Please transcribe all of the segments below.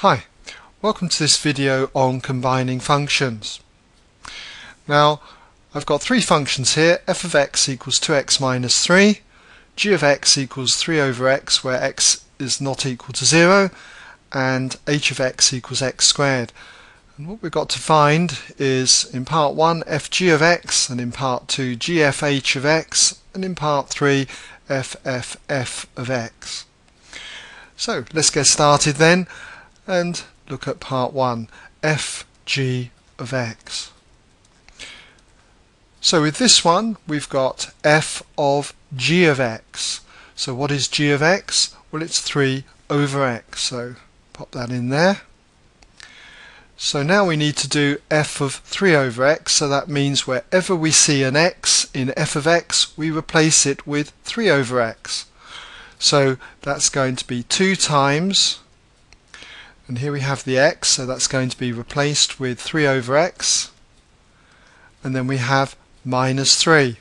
Hi, welcome to this video on combining functions. Now, I've got three functions here, f of x equals 2x minus 3, g of x equals 3 over x where x is not equal to 0, and h of x equals x squared. And what we've got to find is in part 1 fg of x, and in part 2 gfh of x, and in part 3 fff of x. So let's get started then and look at part 1, fg of x. So with this one, we've got f of g of x. So what is g of x? Well, it's 3 over x. So pop that in there. So now we need to do f of 3 over x, so that means wherever we see an x in f of x, we replace it with 3 over x. So that's going to be 2 times and here we have the x so that's going to be replaced with 3 over x. And then we have minus 3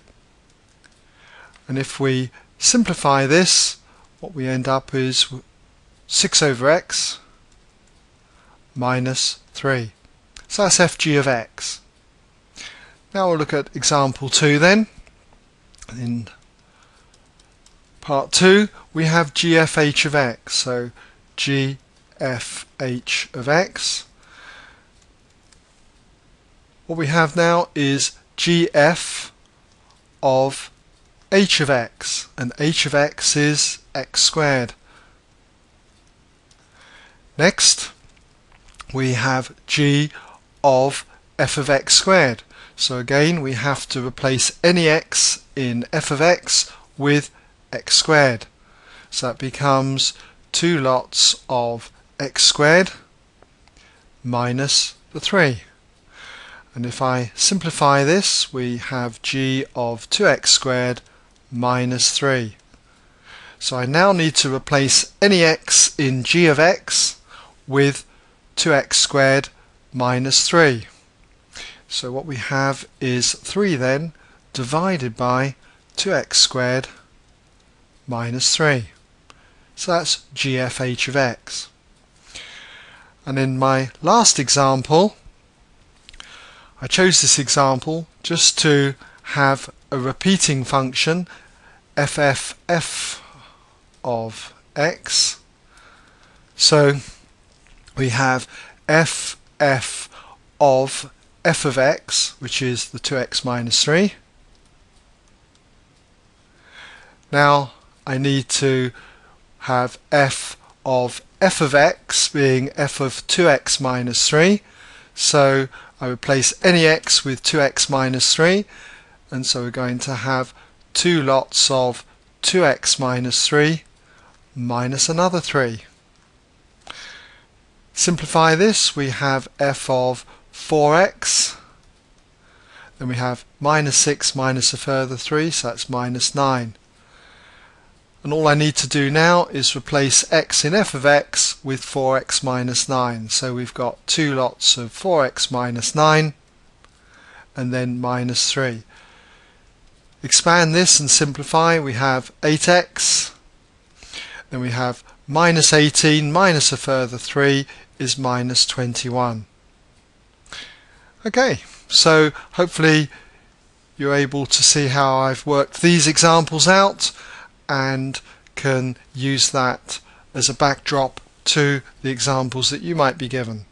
and if we simplify this what we end up is 6 over x minus 3 so that's fg of x. Now we'll look at example 2 then. In part 2 we have gfh of x. So g f h of x. What we have now is gf of h of x and h of x is x squared. Next we have g of f of x squared. So again we have to replace any x in f of x with x squared. So that becomes two lots of x squared minus the 3. And if I simplify this, we have g of 2x squared minus 3. So I now need to replace any x in g of x with 2x squared minus 3. So what we have is 3 then divided by 2x squared minus 3. So that's gfh of x. And in my last example, I chose this example just to have a repeating function fff of x. So we have ff of f of x, which is the 2x minus 3. Now I need to have f of f of x being f of 2x minus 3 so I replace any x with 2x minus 3 and so we're going to have two lots of 2x minus 3 minus another 3. Simplify this, we have f of 4x, then we have minus 6 minus a further 3, so that's minus 9 and all I need to do now is replace x in f of x with 4x minus 9 so we've got two lots of 4x minus 9 and then minus 3 expand this and simplify. We have 8x then we have minus 18 minus a further 3 is minus 21 okay so hopefully you're able to see how I've worked these examples out and can use that as a backdrop to the examples that you might be given.